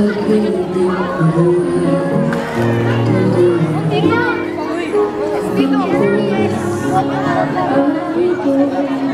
Thank you.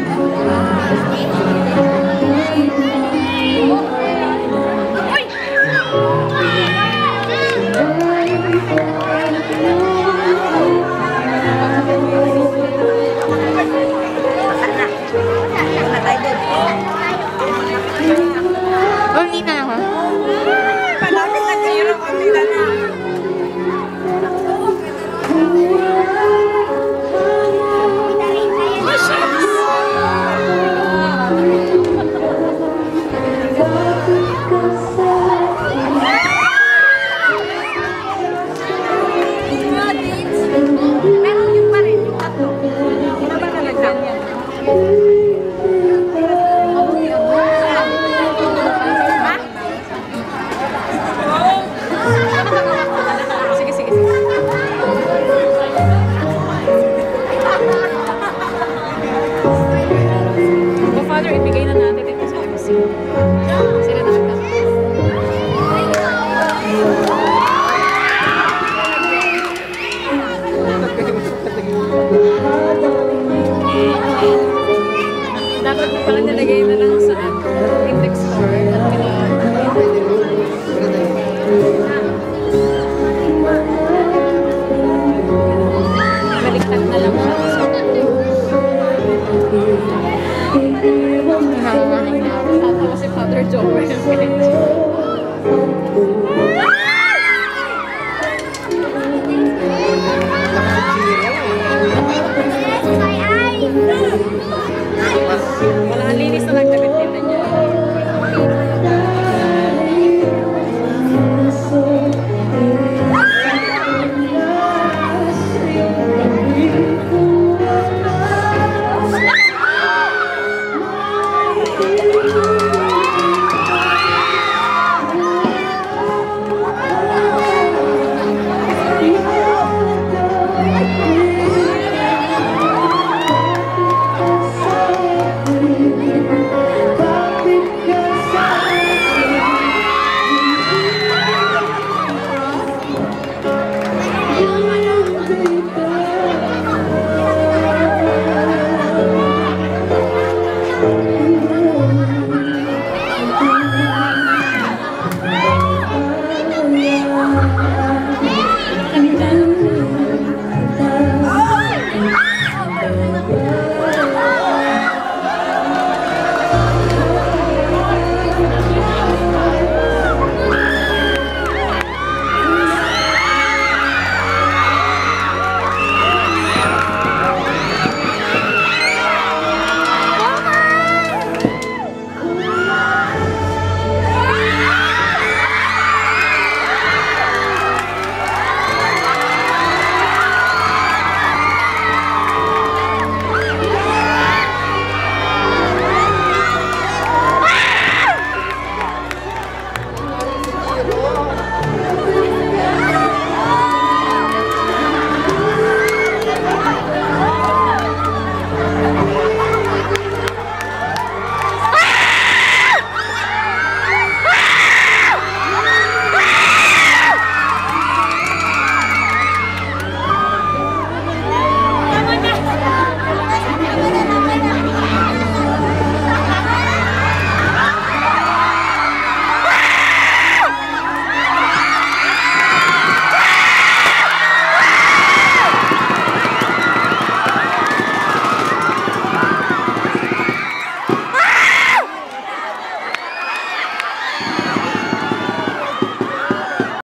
这岁月